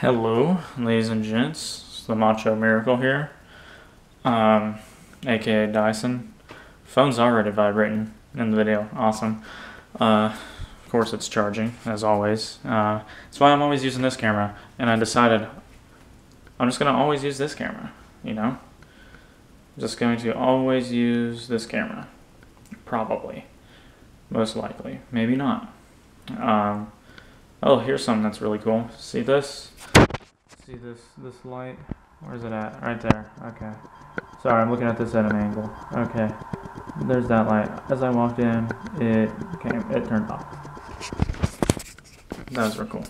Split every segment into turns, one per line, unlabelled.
Hello, ladies and gents. It's the Macho Miracle here, um, aka Dyson. Phone's already vibrating in the video. Awesome. Uh, of course, it's charging as always. Uh, that's why I'm always using this camera, and I decided I'm just gonna always use this camera. You know, I'm just going to always use this camera. Probably, most likely, maybe not. Um, oh, here's something that's really cool. See this? See this this light? Where's it at? Right there. Okay. Sorry, I'm looking at this at an angle. Okay. There's that light. As I walked in, it came. It turned off. That was real cool.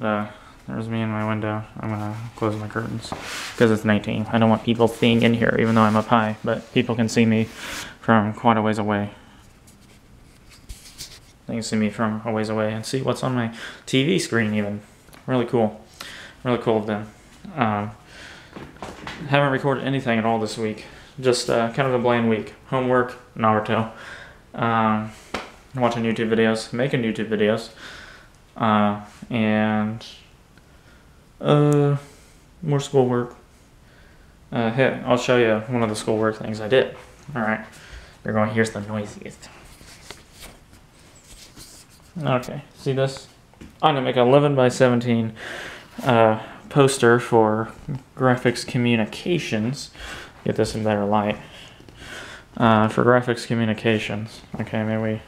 Uh, there's me in my window. I'm gonna close my curtains because it's 19. I don't want people seeing in here, even though I'm up high. But people can see me from quite a ways away. They can see me from a ways away and see what's on my TV screen even. Really cool. Really cool of them. Um, haven't recorded anything at all this week. Just uh, kind of a bland week. Homework, Naruto. Um, watching YouTube videos, making YouTube videos. Uh, and uh, more schoolwork. Uh, hey, I'll show you one of the schoolwork things I did. Alright. You're going, here's the noisiest. Okay, see this? I'm gonna make an 11 by 17 uh, poster for graphics communications. Get this in better light. Uh, for graphics communications. Okay, maybe we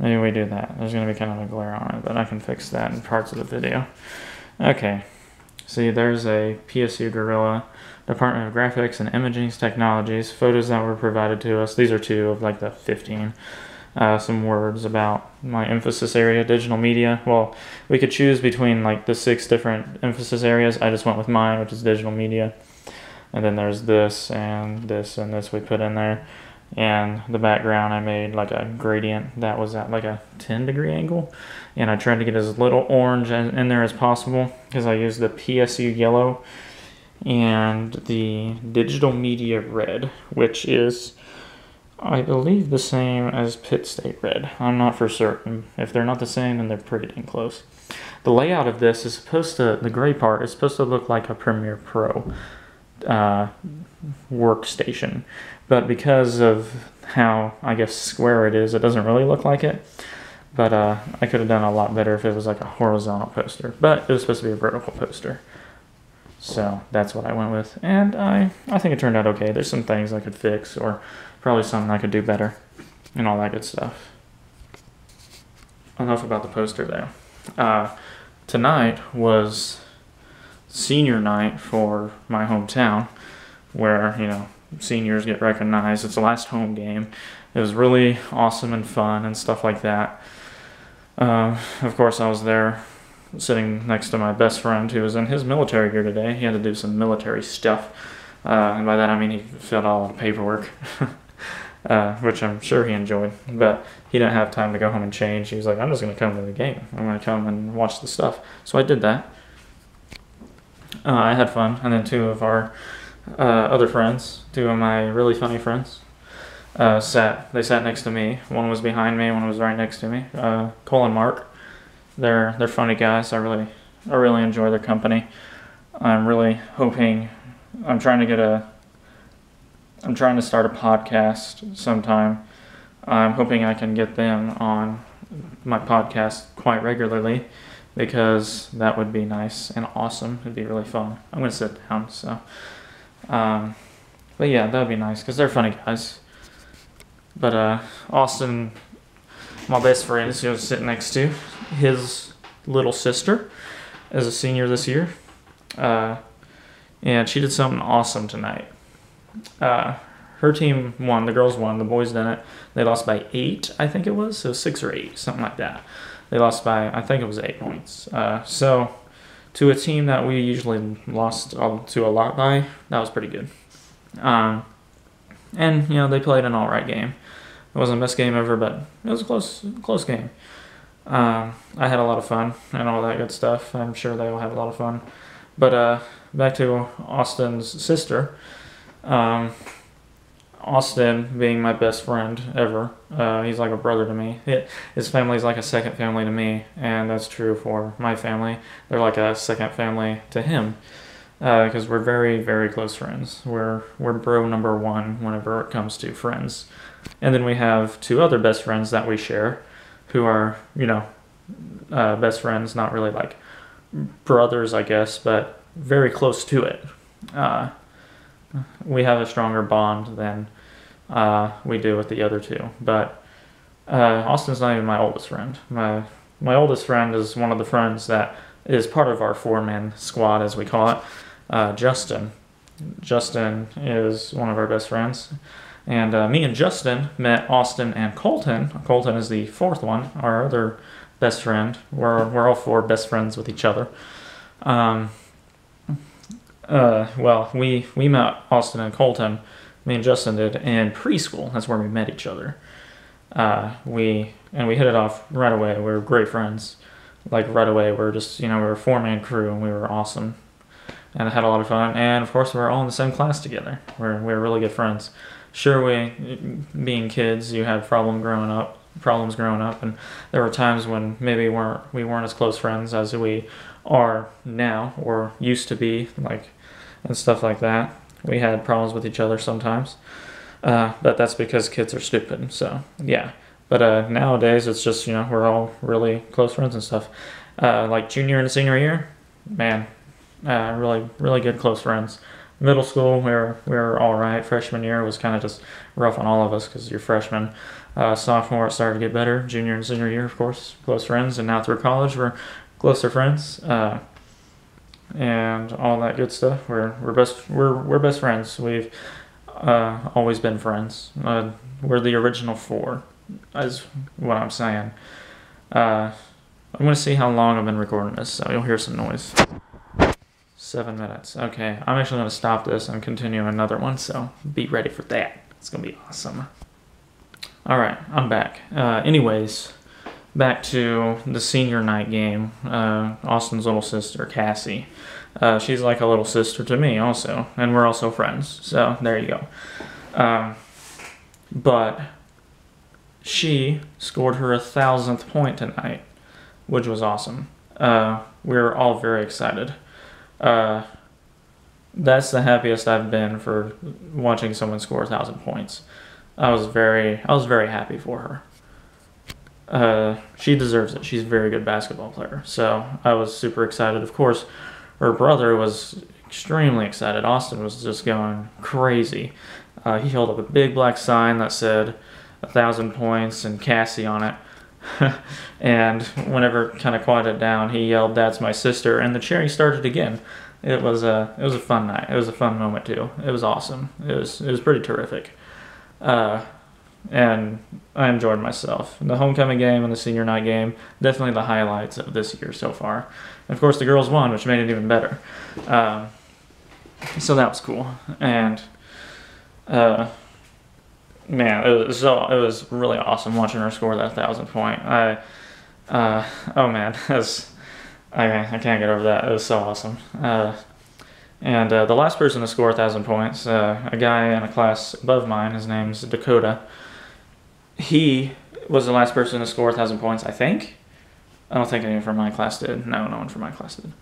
maybe we do that. There's gonna be kind of a glare on it, but I can fix that in parts of the video. Okay, see there's a PSU Gorilla Department of Graphics and Imaging Technologies photos that were provided to us. These are two of like the 15 uh, some words about my emphasis area, digital media. Well, we could choose between like the six different emphasis areas. I just went with mine, which is digital media. And then there's this and this and this we put in there. And the background, I made like a gradient that was at like a 10 degree angle. And I tried to get as little orange in there as possible because I used the PSU yellow and the digital media red, which is I believe the same as Pitt State Red. I'm not for certain. If they're not the same, then they're pretty dang close. The layout of this is supposed to, the gray part is supposed to look like a Premiere Pro uh, workstation. But because of how, I guess, square it is, it doesn't really look like it. But uh, I could have done a lot better if it was like a horizontal poster. But it was supposed to be a vertical poster. So that's what I went with. And I, I think it turned out okay. There's some things I could fix or probably something I could do better and all that good stuff. Enough about the poster there. Uh, tonight was senior night for my hometown where, you know, seniors get recognized. It's the last home game. It was really awesome and fun and stuff like that. Uh, of course, I was there sitting next to my best friend who was in his military gear today. He had to do some military stuff. Uh, and by that I mean he filled out all the paperwork, uh, which I'm sure he enjoyed. But he didn't have time to go home and change. He was like, I'm just going to come to the game. I'm going to come and watch the stuff. So I did that. Uh, I had fun. And then two of our uh, other friends, two of my really funny friends, uh, sat. They sat next to me. One was behind me. One was right next to me. Uh, Cole and Mark they're they're funny guys. I really I really enjoy their company. I'm really hoping I'm trying to get a I'm trying to start a podcast sometime. I'm hoping I can get them on my podcast quite regularly because that would be nice and awesome. It'd be really fun. I'm gonna sit down. So, um, but yeah, that'd be nice because they're funny guys. But uh, Austin, my best friend, is who sitting next to his little sister as a senior this year. Uh, and she did something awesome tonight. Uh, her team won, the girls won, the boys didn't. They lost by eight, I think it was, so six or eight, something like that. They lost by, I think it was eight points. Uh, so, to a team that we usually lost to a lot by, that was pretty good. Um, and you know they played an all right game. It wasn't the best game ever, but it was a close, close game. Um, I had a lot of fun and all that good stuff. I'm sure they will have a lot of fun. But uh, back to Austin's sister. Um, Austin being my best friend ever. Uh, he's like a brother to me. It, his family's like a second family to me, and that's true for my family. They're like a second family to him because uh, we're very, very close friends. We're we're bro number one whenever it comes to friends, and then we have two other best friends that we share, who are you know, uh, best friends, not really like brothers, I guess, but very close to it. Uh, we have a stronger bond than uh, we do with the other two. But uh, Austin's not even my oldest friend. My my oldest friend is one of the friends that is part of our four man squad, as we call it. Uh, Justin. Justin is one of our best friends. And uh, me and Justin met Austin and Colton. Colton is the fourth one, our other best friend. We're, we're all four best friends with each other. Um, uh, well, we we met Austin and Colton. Me and Justin did in preschool. That's where we met each other. Uh, we and we hit it off right away. We were great friends. Like right away, we are just you know we were a four man crew and we were awesome, and I had a lot of fun. And of course, we were all in the same class together. We're we were really good friends. Sure, we being kids, you had problem growing up, problems growing up, and there were times when maybe we weren't we weren't as close friends as we are now or used to be, like, and stuff like that. We had problems with each other sometimes, uh, but that's because kids are stupid. So yeah, but uh, nowadays it's just you know we're all really close friends and stuff. Uh, like junior and senior year, man, uh, really really good close friends. Middle school we were we were all right. Freshman year was kind of just rough on all of us because you're freshman. Uh, sophomore it started to get better. Junior and senior year, of course, close friends, and now through college we're closer friends, uh, and all that good stuff. We're we're best we're we're best friends. We've uh, always been friends. Uh, we're the original four, is what I'm saying. Uh, I'm gonna see how long I've been recording this, so you'll hear some noise. Seven minutes. Okay, I'm actually gonna stop this and continue another one. So be ready for that. It's gonna be awesome. All right, I'm back. Uh, anyways back to the senior night game, uh, Austin's little sister, Cassie. Uh, she's like a little sister to me, also, and we're also friends. So there you go. Um, but she scored her a thousandth point tonight, which was awesome. Uh, we were all very excited. Uh, that's the happiest I've been for watching someone score a thousand points. I was very, I was very happy for her uh, she deserves it. She's a very good basketball player. So I was super excited. Of course, her brother was extremely excited. Austin was just going crazy. Uh, he held up a big black sign that said a thousand points and Cassie on it. and whenever kind of quieted down, he yelled, "That's my sister!" And the cheering started again. It was a it was a fun night. It was a fun moment too. It was awesome. It was it was pretty terrific. Uh, and I enjoyed myself. The homecoming game and the senior night game, definitely the highlights of this year so far. And of course, the girls won, which made it even better. Um, so that was cool. And uh, man, it was so it was really awesome watching her score that thousand point. I uh, oh man, was, I I can't get over that. It was so awesome. Uh, and uh, the last person to score a thousand points, uh, a guy in a class above mine, his name's Dakota he was the last person to score a thousand points, I think. I don't think anyone from my class did. No, no one from my class did.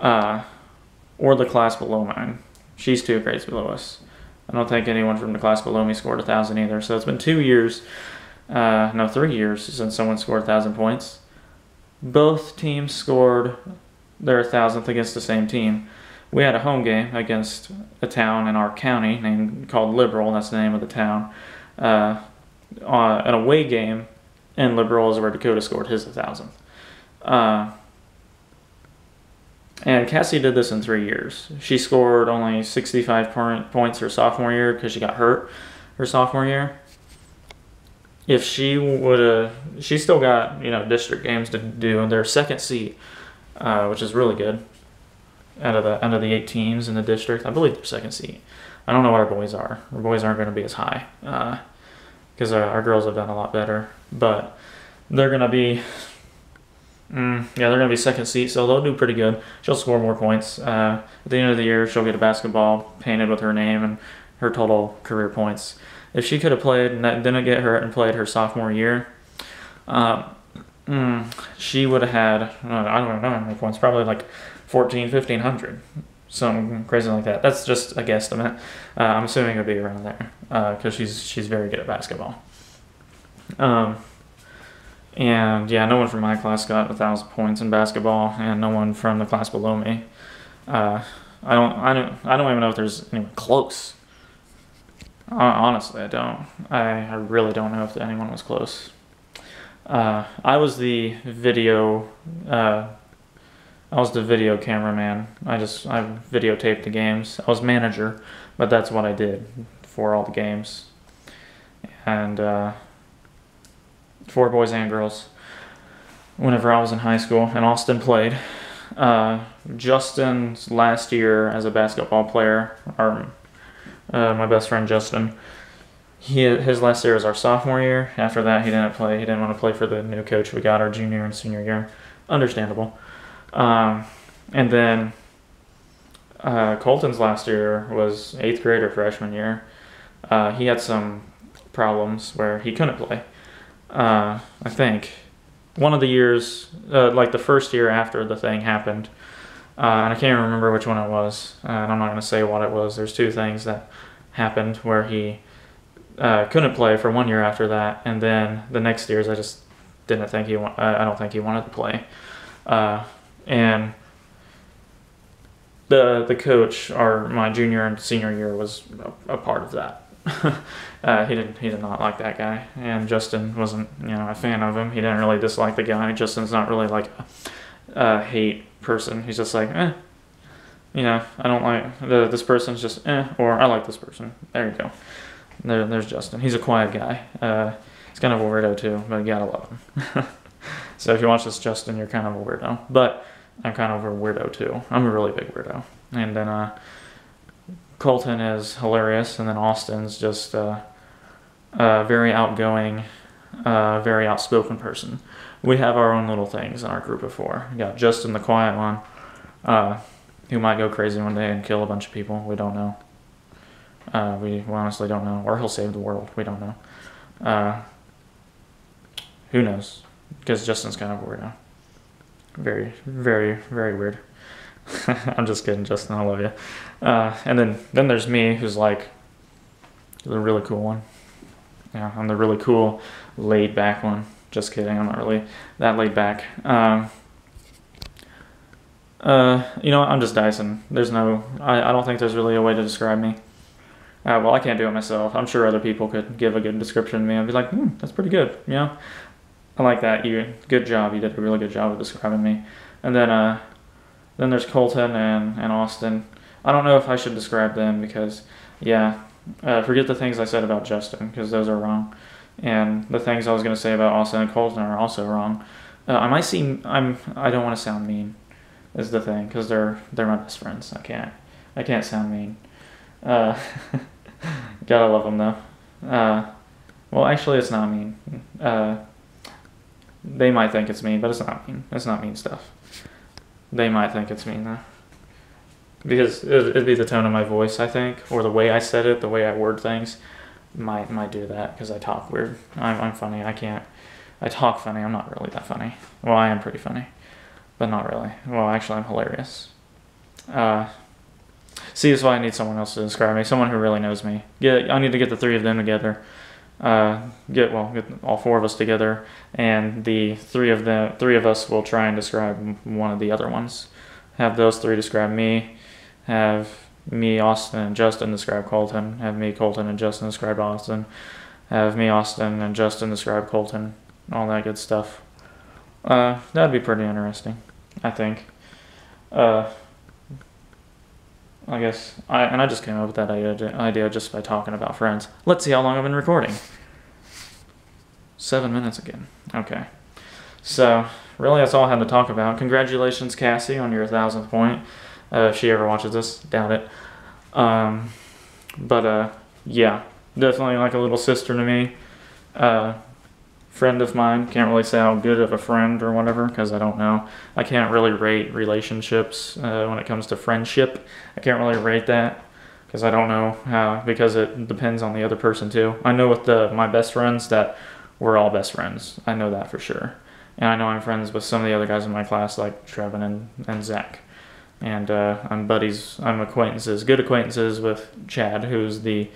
Uh, or the class below mine. She's two grades below us. I don't think anyone from the class below me scored a thousand either. So it's been two years, uh, no, three years since someone scored a thousand points. Both teams scored their thousandth against the same team. We had a home game against a town in our county named called Liberal. That's the name of the town. Uh, uh, an away game in Liberal is where Dakota scored his 1,000th. Uh, and Cassie did this in three years. She scored only 65 point, points her sophomore year because she got hurt her sophomore year. If she would have, she still got, you know, district games to do. In their second seat, uh, which is really good, out of the out of the eight teams in the district. I believe their second seat. I don't know what our boys are. Our boys aren't going to be as high. Uh, because uh, our girls have done a lot better. But they're gonna be, mm, yeah, they're gonna be second seat, so they'll do pretty good. She'll score more points. Uh, at the end of the year, she'll get a basketball painted with her name and her total career points. If she could have played and that didn't get hurt and played her sophomore year, um, mm, she would have had, I don't know how many points, probably like 14, 1500. Something crazy like that. That's just a guesstimate. Uh, I'm assuming it would be around there because uh, she's she's very good at basketball. Um, and yeah, no one from my class got a thousand points in basketball, and no one from the class below me. Uh, I don't, I don't, I don't even know if there's anyone close. Honestly, I don't. I, I really don't know if anyone was close. Uh, I was the video. I was the video cameraman. I just I videotaped the games. I was manager, but that's what I did for all the games. And uh, for boys and girls whenever I was in high school, and Austin played. Uh, Justin's last year as a basketball player, our, uh, my best friend Justin, he his last year was our sophomore year. After that, he didn't play. He didn't want to play for the new coach we got our junior and senior year. Understandable. Um, and then uh, Colton's last year was eighth grade or freshman year. Uh, he had some problems where he couldn't play uh, I think one of the years, uh, like the first year after the thing happened, uh, and I can't remember which one it was, uh, and I'm not going to say what it was. There's two things that happened where he couldn't play for one year after that, and then the next years I just didn't think he. Wa- I don't think he wanted to play, and the the coach, our my junior and senior year was a, a part of that. uh, he did he did not like that guy, and Justin wasn't you know a fan of him. He didn't really dislike the guy. Justin's not really like a, a hate person. He's just like eh, you know I don't like the, this person's just eh, or I like this person. There you go. There, there's Justin. He's a quiet guy. Uh, he's kind of a weirdo too, but you gotta love him. so if you watch this, Justin, you're kind of a weirdo. But I'm kind of a weirdo too. I'm a really big weirdo. And then uh, Colton is hilarious, and then Austin's just uh, a very outgoing, uh, very outspoken person. We have our own little things in our group of four. We got Justin, the quiet one, uh, who might go crazy one day and kill a bunch of people. We don't know. Uh, we, honestly don't know. Or he'll save the world. We don't know. Uh, who knows? Because Justin's kind of weird now. Very, very, very weird. I'm just kidding, Justin. I love you. Uh, and then then there's me, who's like the really cool one. Yeah, I'm the really cool, laid back one. Just kidding. I'm not really that laid back. Um, uh, you know, I'm just Dyson. There's no. I, I don't think there's really a way to describe me. Uh, well, I can't do it myself. I'm sure other people could give a good description of me. I'd be like, hmm, that's pretty good. You know, I like that. You good job. You did a really good job of describing me. And then uh, then there's Colton and, and Austin. I don't know if I should describe them because, yeah, uh, forget the things I said about Justin because those are wrong. And the things I was going to say about Austin and Colton are also wrong. Uh, I might seem I'm I don't want to sound mean, is the thing because they're they're my best friends. I can't I can't sound mean. Uh, gotta love them though. Uh, well, actually, it's not mean. They might think it's mean, but it's not mean. It's not mean stuff. They might think it's mean though. Because it'd be the tone of my voice, I think, or the way I said it, the way I word things, might might do that because I talk weird. I'm I'm funny. I can't. I talk funny. I'm not really that funny. Well, I am pretty funny, but not really. Well, actually, I'm hilarious. Uh, see, that's why I need someone else to describe me. Someone who really knows me. Get. I need to get the three of them together. Uh, get well, get all four of us together, and the three of the three of us will try and describe one of the other ones. Have those three describe me. Have me, Austin, and Justin describe Colton. Have me, Colton, and Justin describe Austin. Have me, Austin, and Justin describe Colton. All that good stuff. Uh, that'd be pretty interesting, I think. Uh, I guess I and I just came up with that idea, idea just by talking about friends. Let's see how long I've been recording. Seven minutes again. Okay. So really, that's all I had to talk about. Congratulations, Cassie, on your thousandth point. Uh, if she ever watches this, doubt it. Um, but uh, yeah, definitely like a little sister to me. Uh, friend of mine. Can't really say how good of a friend or whatever because I don't know. I can't really rate relationships uh, when it comes to friendship. I can't really rate that. because I don't know how because it depends on the other person too. I know with the my best friends that we're all best friends. I know that for sure, and I know I'm friends with some of the other guys in my class like Trevin and and Zach, and uh, I'm buddies. I'm acquaintances, good acquaintances with Chad, who's the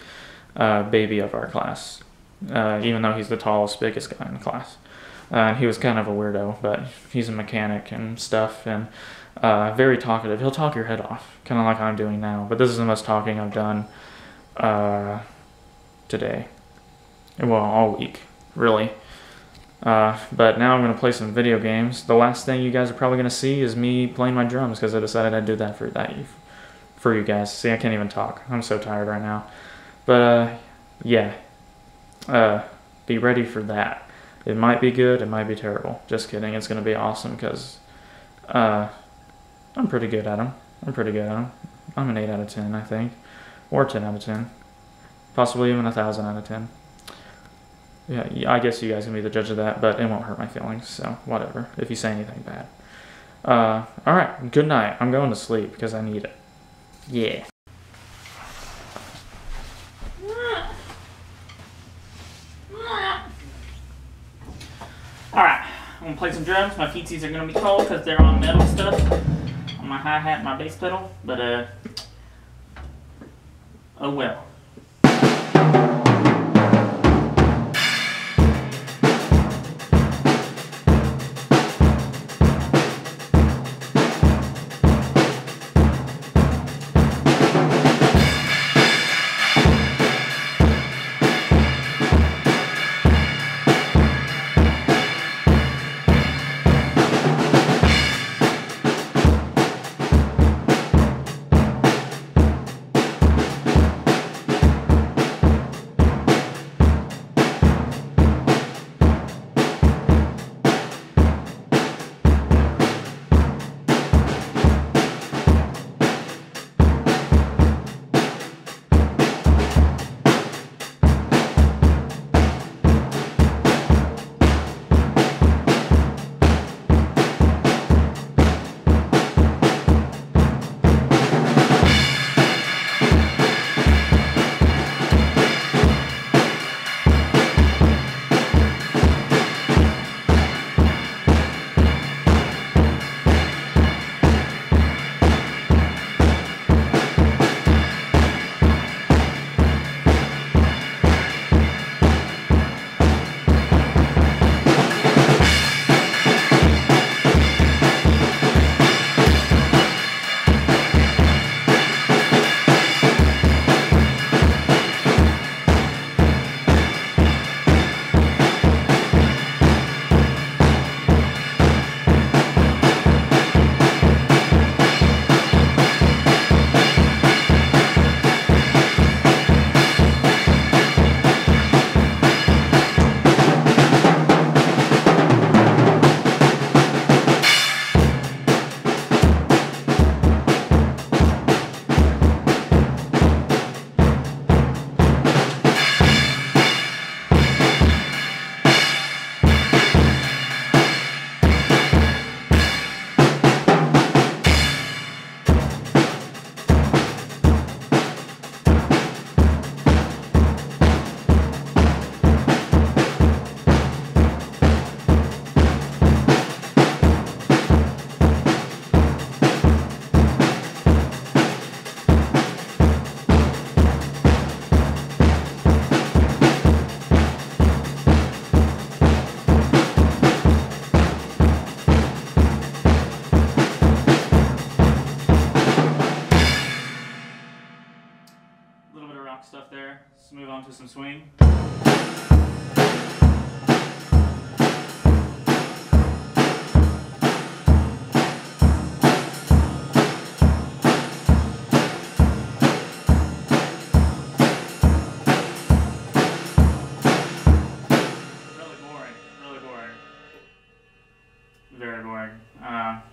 uh, baby of our class, uh, even though he's the tallest, biggest guy in the class. Uh, he was kind of a weirdo, but he's a mechanic and stuff, and uh, very talkative. He'll talk your head off, kind of like I'm doing now. But this is the most talking I've done uh, today. Well, all week, really. Uh, but now I'm going to play some video games. The last thing you guys are probably going to see is me playing my drums because I decided I'd do that for that for you guys. See, I can't even talk. I'm so tired right now. But uh, yeah, uh, be ready for that. It might be good. It might be terrible. Just kidding. It's going to be awesome because uh, I'm pretty good at them. I'm pretty good at them. I'm an 8 out of 10, I think. Or 10 out of 10. Possibly even a 1,000 out of 10. Yeah, I guess you guys can be the judge of that, but it won't hurt my feelings, so whatever, if you say anything bad. Uh, alright, good night. I'm going to sleep because I need it. Yeah. Alright, I'm gonna play some drums. My feetsies are gonna be cold because they're on metal stuff on my hi hat my bass pedal, but uh, oh well.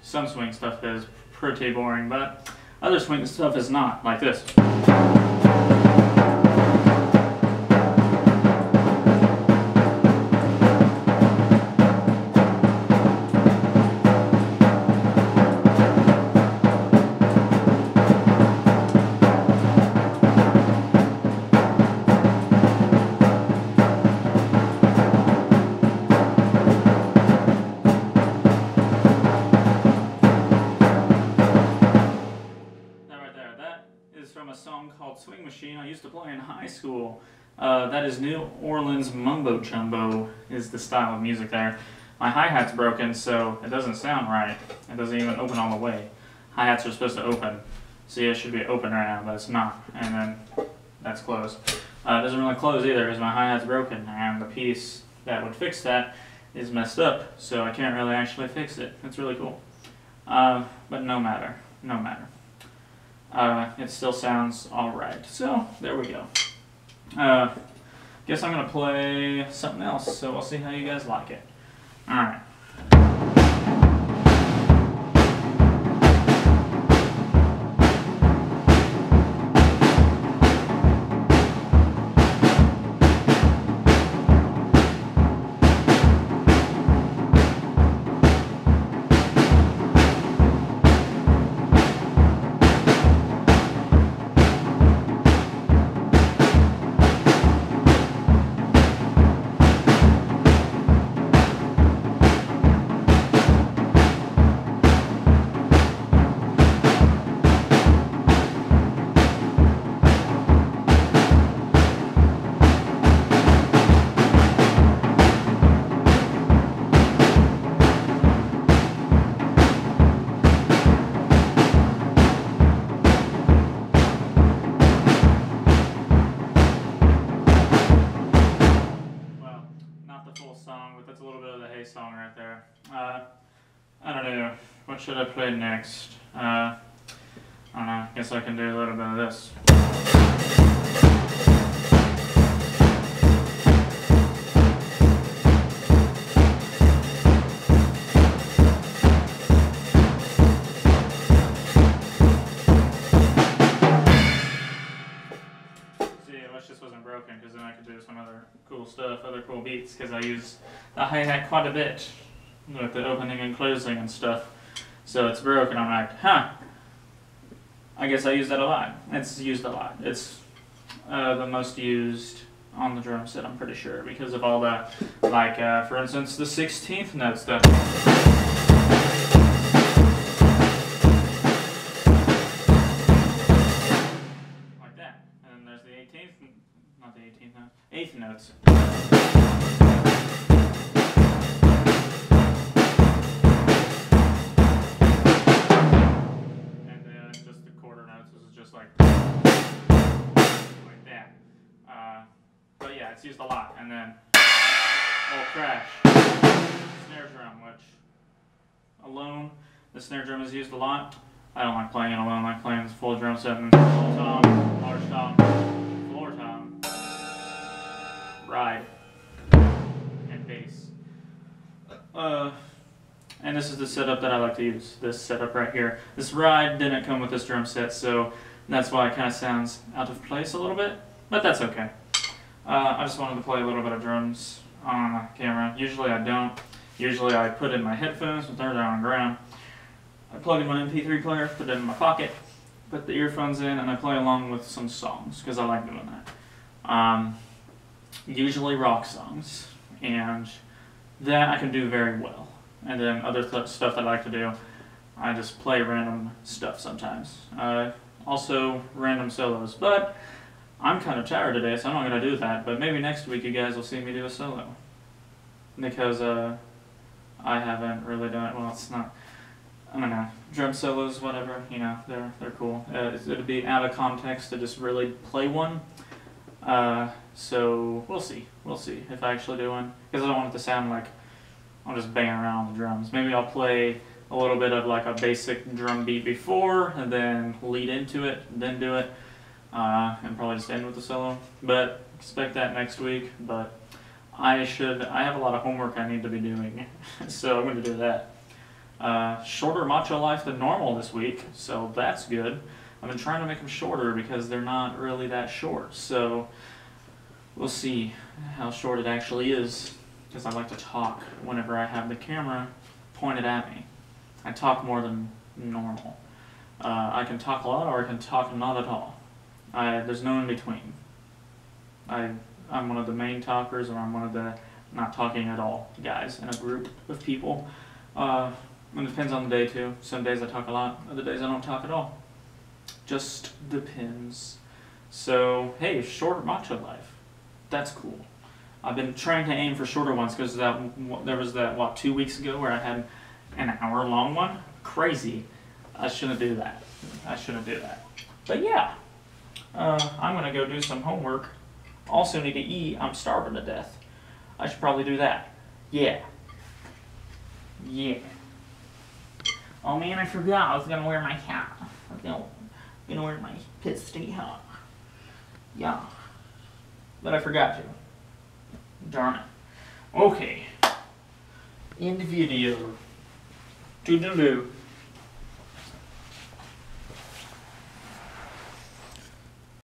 Some swing stuff is pretty boring, but other swing stuff is not, like this. That is New Orleans Mumbo Jumbo is the style of music there. My hi-hat's broken, so it doesn't sound right. It doesn't even open all the way. Hi-hats are supposed to open. See, it should be open right now, but it's not. And then that's closed. Uh, it doesn't really close either because my hi-hat's broken, and the piece that would fix that is messed up, so I can't really actually fix it. It's really cool. Uh, but no matter, no matter. Uh, it still sounds alright. So, there we go. Uh, guess I'm going to play something else, so we'll see how you guys like it. Alright. What should I play next? Uh, I don't know. I guess I can do a little bit of this. Because then I could do some other cool stuff, other cool beats because I use the hi-hat quite a bit with the opening and closing and stuff. So it's broken. I'm like, huh. I guess I use that a lot. It's used a lot. It's uh, the most used on the drum set, I'm pretty sure, because of all the, like, uh, for instance, the 16th note. Like that. And then there's the 18th, not the 18th note, 8th notes. Used a lot. And then oh crash, snare drum, which alone the snare drum is used a lot. I don't like playing it alone. I like playing this full drum set and full tom, large tom, floor tom, ride, and bass. Uh, and this is the setup that I like to use. This setup right here. This ride didn't come with this drum set, so that's why it kind of sounds out of place a little bit. But that's okay. Uh, I just wanted to play a little bit of drums on camera. Usually I don't. Usually I put in my headphones, but they're down on the ground. I plug in my MP3 player, put it in my pocket, put the earphones in, and I play along with some songs because I like doing that. Um, usually rock songs, and that I can do very well. And then other th- stuff that I like to do, I just play random stuff sometimes. Uh, also random solos, but I'm kind of tired today, so I'm not gonna do that. But maybe next week you guys will see me do a solo because uh, I haven't really done it. Well, it's not. I don't know. Drum solos, whatever. You know, they're they're cool. Uh, it'd be out of context to just really play one. Uh, so we'll see. We'll see if I actually do one because I don't want it to sound like I'm just banging around on the drums. Maybe I'll play a little bit of like a basic drum beat before and then lead into it, then do it, uh, and probably just end with the solo. But expect that next week. But I should. I have a lot of homework I need to be doing, so I'm going to do that. Uh, shorter macho life than normal this week, so that's good. I've been trying to make them shorter because they're not really that short. So we'll see how short it actually is because I like to talk whenever I have the camera pointed at me. I talk more than normal. Uh, I can talk a lot or I can talk not at all. I, there's no in between. I, I'm one of the main talkers or I'm one of the not talking at all guys in a group of people. Uh, it depends on the day too. Some days I talk a lot, other days I don't talk at all. Just depends. So hey, shorter macho life. That's cool. I've been trying to aim for shorter ones because that there was that what two weeks ago where I had an hour long one. Crazy. I shouldn't do that. I shouldn't do that. But yeah, uh, I'm gonna go do some homework. Also need to eat. I'm starving to death. I should probably do that. Yeah. Yeah. Oh man, I forgot I was gonna wear my hat. I was gonna, gonna wear my pisty hat. Yeah. But I forgot to. Darn it. Okay. End video. Toodaloo.